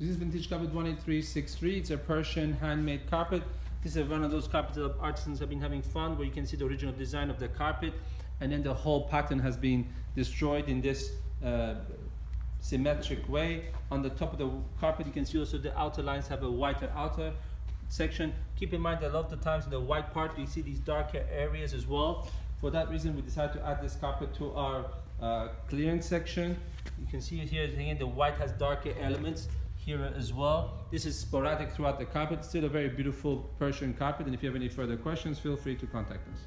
This is vintage carpet 18363. It's a Persian handmade carpet. This is one of those carpets that artisans have been having fun where you can see the original design of the carpet and then the whole pattern has been destroyed in this uh, symmetric way. On the top of the carpet you can see also the outer lines have a whiter outer section. Keep in mind that a lot of the times in the white part you see these darker areas as well. For that reason we decided to add this carpet to our uh, clearance section. You can see here again the white has darker elements here as well. This is sporadic throughout the carpet, still a very beautiful Persian carpet and if you have any further questions feel free to contact us.